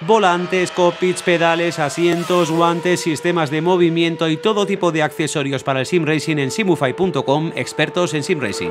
Volantes, cockpits, pedales, asientos, guantes, sistemas de movimiento y todo tipo de accesorios para el sim racing en simufy.com, expertos en sim racing.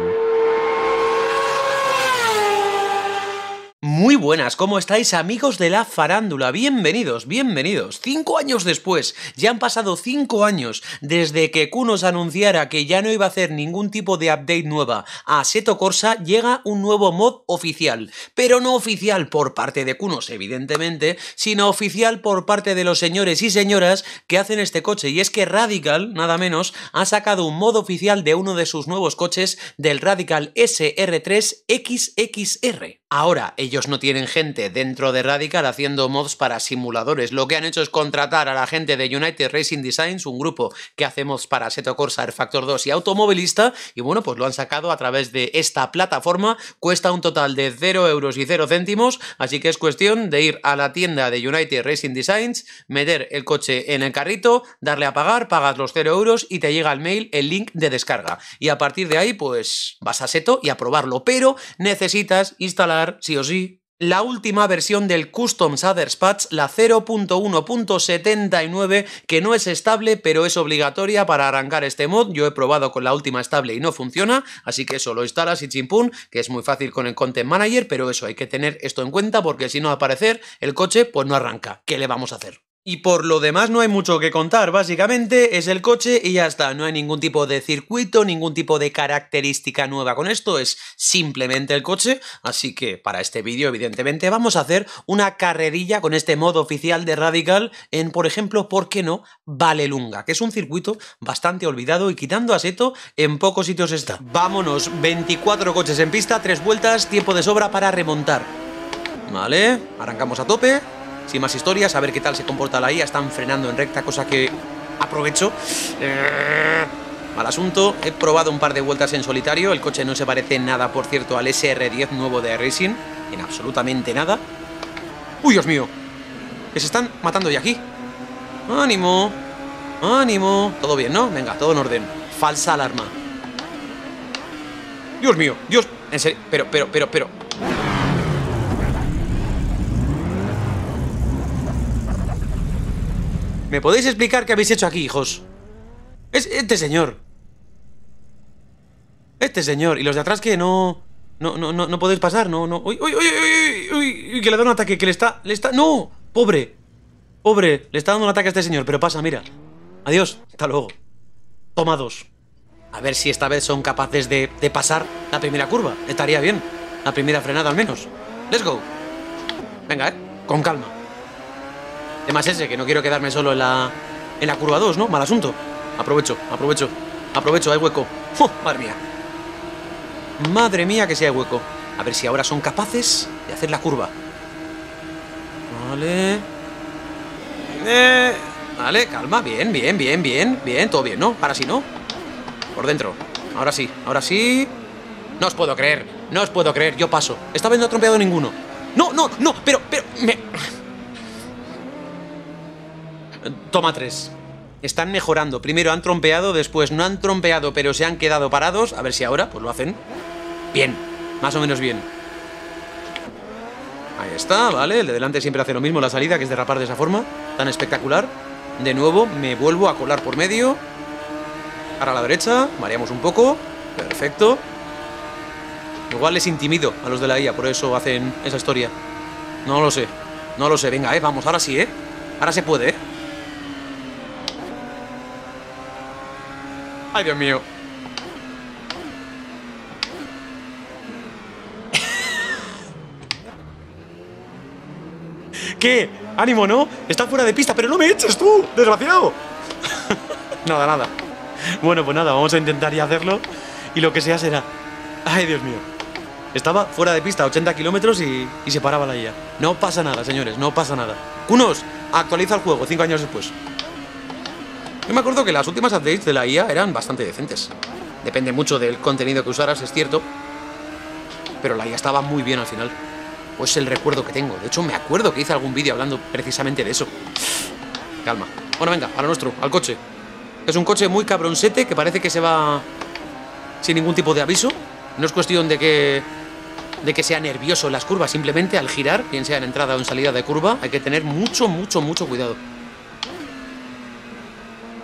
Muy buenas, ¿cómo estáis amigos de la farándula? Bienvenidos, bienvenidos. Cinco años después, ya han pasado cinco años desde que Kunos anunciara que ya no iba a hacer ningún tipo de update nueva a Seto Corsa, llega un nuevo mod oficial. Pero no oficial por parte de Kunos, evidentemente, sino oficial por parte de los señores y señoras que hacen este coche. Y es que Radical, nada menos, ha sacado un mod oficial de uno de sus nuevos coches, del Radical SR3 XXR. Ahora, ellos no tienen gente dentro de Radical haciendo mods para simuladores. Lo que han hecho es contratar a la gente de United Racing Designs, un grupo que hace mods para Seto Corsa, Air Factor 2 y Automovilista, y bueno, pues lo han sacado a través de esta plataforma. Cuesta un total de 0 euros y 0 céntimos, así que es cuestión de ir a la tienda de United Racing Designs, meter el coche en el carrito, darle a pagar, pagas los 0 euros y te llega al mail el link de descarga. Y a partir de ahí, pues vas a Seto y a probarlo, pero necesitas instalar sí o sí, la última versión del Custom Shaders Patch, la 0.1.79, que no es estable, pero es obligatoria para arrancar este mod. Yo he probado con la última estable y no funciona, así que eso lo instalas y chimpún, que es muy fácil con el Content Manager, pero eso hay que tener esto en cuenta porque si no aparecer el coche pues no arranca. ¿Qué le vamos a hacer? Y por lo demás no hay mucho que contar, básicamente es el coche y ya está, no hay ningún tipo de circuito, ningún tipo de característica nueva con esto, es simplemente el coche, así que para este vídeo evidentemente vamos a hacer una carrerilla con este modo oficial de Radical en, por ejemplo, ¿por qué no? Valelunga, que es un circuito bastante olvidado y quitando a Seto, en pocos sitios está. Vámonos, 24 coches en pista, 3 vueltas, tiempo de sobra para remontar. Vale, arrancamos a tope, sin más historias, a ver qué tal se comporta la IA. Están frenando en recta, cosa que aprovecho. Eh, mal asunto. He probado un par de vueltas en solitario. El coche no se parece nada, por cierto, al SR10 nuevo de Racing. En absolutamente nada. ¡Uy, Dios mío! Que se están matando ya aquí. ¡Ánimo! ¡Ánimo! Todo bien, ¿no? Venga, todo en orden. Falsa alarma. Dios mío, Dios... En serio, pero, pero, pero, pero... ¿Me podéis explicar qué habéis hecho aquí, hijos? Es este señor. Este señor. Y los de atrás que no... No, no, no, no podéis pasar, no, no. Uy, uy, uy, uy, uy, uy, que le da un ataque, que le está... Le está... ¡No! Pobre. Pobre. Le está dando un ataque a este señor, pero pasa, mira. Adiós. Hasta luego. Toma dos. A ver si esta vez son capaces de, de pasar la primera curva. Estaría bien. La primera frenada al menos. Let's go. Venga, eh. Con calma. Además ese, que no quiero quedarme solo en la, en la curva 2, ¿no? Mal asunto. Aprovecho, aprovecho, aprovecho, hay hueco. ¡Oh, madre mía! Madre mía que si hay hueco. A ver si ahora son capaces de hacer la curva. Vale. Eh, vale, calma, bien, bien, bien, bien, bien, todo bien, ¿no? Ahora sí, ¿no? Por dentro. Ahora sí, ahora sí. No os puedo creer, no os puedo creer, yo paso. Esta vez no he trompeado ninguno. No, no, no, pero, pero, me... Toma tres. Están mejorando. Primero han trompeado, después no han trompeado, pero se han quedado parados. A ver si ahora, pues lo hacen. Bien. Más o menos bien. Ahí está, ¿vale? El de delante siempre hace lo mismo, la salida, que es derrapar de esa forma. Tan espectacular. De nuevo, me vuelvo a colar por medio. Ahora a la derecha. Variamos un poco. Perfecto. Igual les intimido a los de la IA, por eso hacen esa historia. No lo sé. No lo sé. Venga, eh. Vamos, ahora sí, eh. Ahora se puede, eh. Ay, Dios mío. ¿Qué? Ánimo, ¿no? Está fuera de pista, pero no me eches tú, desgraciado. nada, nada. Bueno, pues nada, vamos a intentar ya hacerlo. Y lo que sea será. Ay, Dios mío. Estaba fuera de pista, 80 kilómetros y, y, se paraba la IA. No pasa nada, señores, no pasa nada. Kunos, actualiza el juego, cinco años después. Yo me acuerdo que las últimas updates de la IA eran bastante decentes. Depende mucho del contenido que usaras, es cierto. Pero la IA estaba muy bien al final. Pues es el recuerdo que tengo. De hecho, me acuerdo que hice algún vídeo hablando precisamente de eso. Calma. Bueno, venga, a lo nuestro, al coche. Es un coche muy cabronsete que parece que se va sin ningún tipo de aviso. No es cuestión de que de que sea nervioso en las curvas, simplemente al girar, bien sea en entrada o en salida de curva, hay que tener mucho, mucho, mucho cuidado.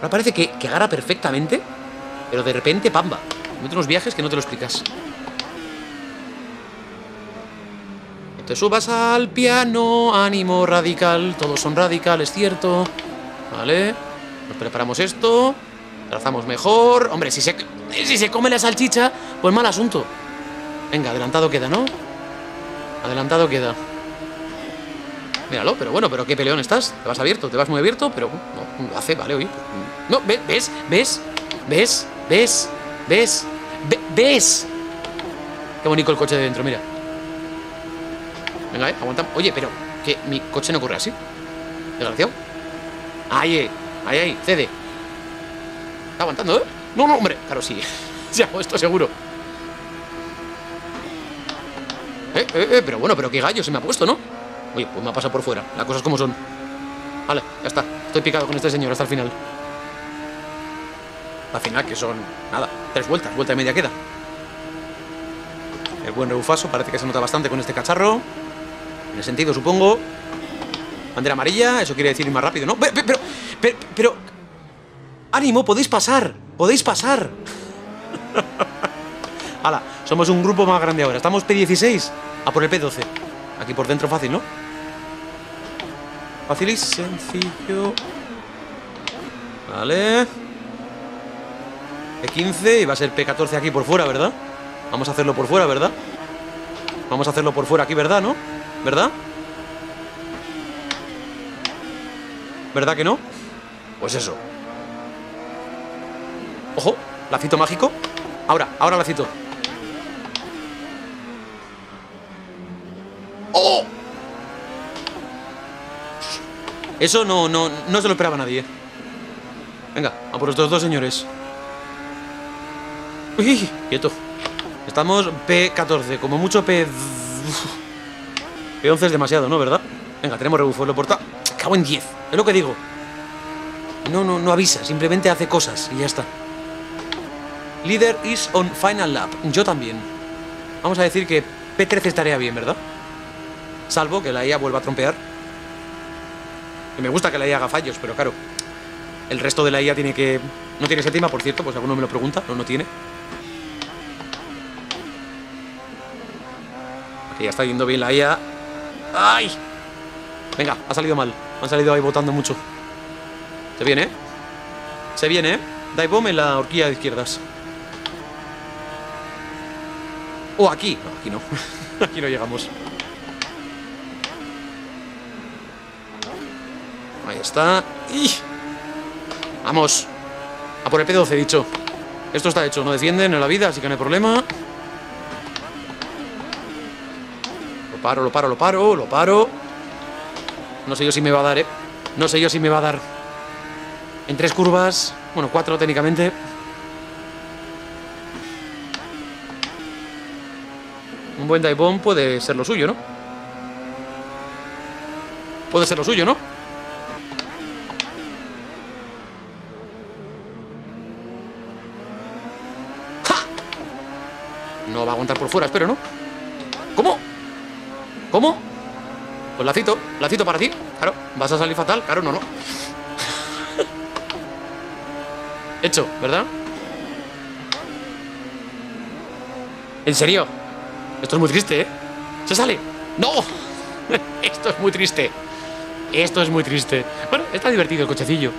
Ahora parece que, agarra perfectamente, pero de repente, pamba. Mete unos viajes que no te lo explicas. Te subas al piano, ánimo radical, todos son radicales, cierto. Vale, nos preparamos esto, trazamos mejor. Hombre, si se, si se come la salchicha, pues mal asunto. Venga, adelantado queda, ¿no? Adelantado queda. Míralo, pero bueno, pero qué peleón estás. Te vas abierto, te vas muy abierto, pero no, lo hace, vale, oye. No, ¿ves? ¿Ves? ¿Ves? ¿Ves? ¿Ves? ¿Ves? ¿Ves? Qué bonito el coche de dentro, mira. Venga, eh, aguanta. Oye, pero que mi coche no corre así. Desgraciado. Ahí, eh, ahí, ahí, cede. Está aguantando, ¿eh? No, no, hombre. Claro, sí. Se ha puesto seguro. Eh, eh, eh, pero bueno, pero qué gallo se me ha puesto, ¿no? Oye, pues me ha pasado por fuera. Las cosas como son. Vale, ya está. Estoy picado con este señor hasta el final. Al final, que son, nada, tres vueltas. Vuelta y media queda. El buen reufaso parece que se nota bastante con este cacharro. En el sentido, supongo. Bandera amarilla, eso quiere decir ir más rápido, ¿no? Pero, pero, pero, pero... ¡Ánimo! ¡Podéis pasar! ¡Podéis pasar! ¡Hala! Somos un grupo más grande ahora. Estamos P16 a por el P12. Aquí por dentro fácil, ¿no? Fácil y sencillo. Vale. P15 y va a ser P14 aquí por fuera, ¿verdad? Vamos a hacerlo por fuera, ¿verdad? Vamos a hacerlo por fuera aquí, ¿verdad? ¿No? ¿Verdad? ¿Verdad que no? Pues eso. Ojo, lacito mágico. Ahora, ahora lacito. Eso no, no, no se lo esperaba nadie. Venga, a por estos dos señores. Uy, quieto. Estamos P14, como mucho P... P11 es demasiado, ¿no? ¿Verdad? Venga, tenemos rebufo, lo porta... Cago en 10, es lo que digo. No, no, no avisa, simplemente hace cosas y ya está. Leader is on final lap. Yo también. Vamos a decir que P13 estaría bien, ¿verdad? Salvo que la IA vuelva a trompear. Que me gusta que la IA haga fallos, pero claro. El resto de la IA tiene que... No tiene séptima, por cierto, pues alguno me lo pregunta. No, no tiene. Aquí ya está yendo bien la IA. ¡Ay! Venga, ha salido mal. Han salido ahí botando mucho. Se viene, ¿eh? Se viene, ¿eh? Dive bomb en la horquilla de izquierdas. O aquí. No, aquí no. aquí no llegamos. Ahí está. Vamos. A por el P12, he dicho. Esto está hecho. No defienden en la vida, así que no hay problema. Lo paro, lo paro, lo paro, lo paro. No sé yo si me va a dar, ¿eh? No sé yo si me va a dar. En tres curvas. Bueno, cuatro técnicamente. Un buen dive bomb puede ser lo suyo, ¿no? Puede ser lo suyo, ¿no? No va a aguantar por fuera, espero, ¿no? ¿Cómo? ¿Cómo? Pues lacito, lacito para ti Claro, vas a salir fatal, claro, no, no Hecho, ¿verdad? ¿En serio? Esto es muy triste, ¿eh? ¡Se sale! ¡No! Esto es muy triste Esto es muy triste Bueno, está divertido el cochecillo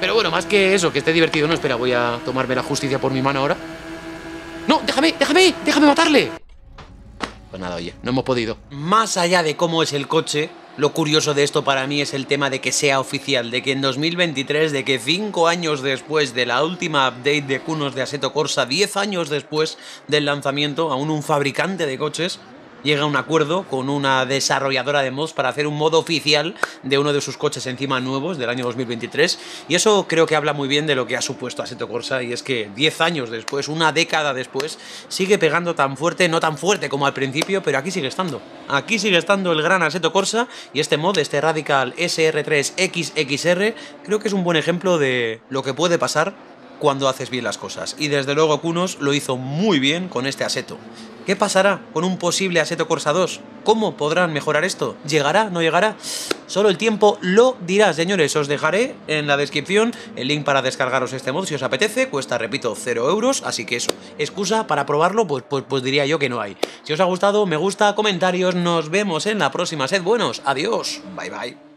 Pero bueno, más que eso, que esté divertido No, espera, voy a tomarme la justicia por mi mano ahora ¡No! ¡Déjame! ¡Déjame! ¡Déjame matarle! Pues nada, oye, no hemos podido. Más allá de cómo es el coche, lo curioso de esto para mí es el tema de que sea oficial, de que en 2023, de que 5 años después de la última update de Cunos de Aseto Corsa, 10 años después del lanzamiento, aún un fabricante de coches llega a un acuerdo con una desarrolladora de mods para hacer un modo oficial de uno de sus coches encima nuevos del año 2023 y eso creo que habla muy bien de lo que ha supuesto Assetto Corsa y es que 10 años después, una década después, sigue pegando tan fuerte, no tan fuerte como al principio, pero aquí sigue estando. Aquí sigue estando el gran Assetto Corsa y este mod, este Radical SR3XXR, creo que es un buen ejemplo de lo que puede pasar cuando haces bien las cosas. Y desde luego Kunos lo hizo muy bien con este aseto. ¿Qué pasará con un posible Aseto Corsa 2? ¿Cómo podrán mejorar esto? ¿Llegará? ¿No llegará? Solo el tiempo lo dirá, señores. Os dejaré en la descripción el link para descargaros este mod si os apetece. Cuesta, repito, 0 euros. Así que eso, excusa para probarlo, pues, pues, pues diría yo que no hay. Si os ha gustado, me gusta, comentarios. Nos vemos en la próxima. Sed buenos. Adiós. Bye bye.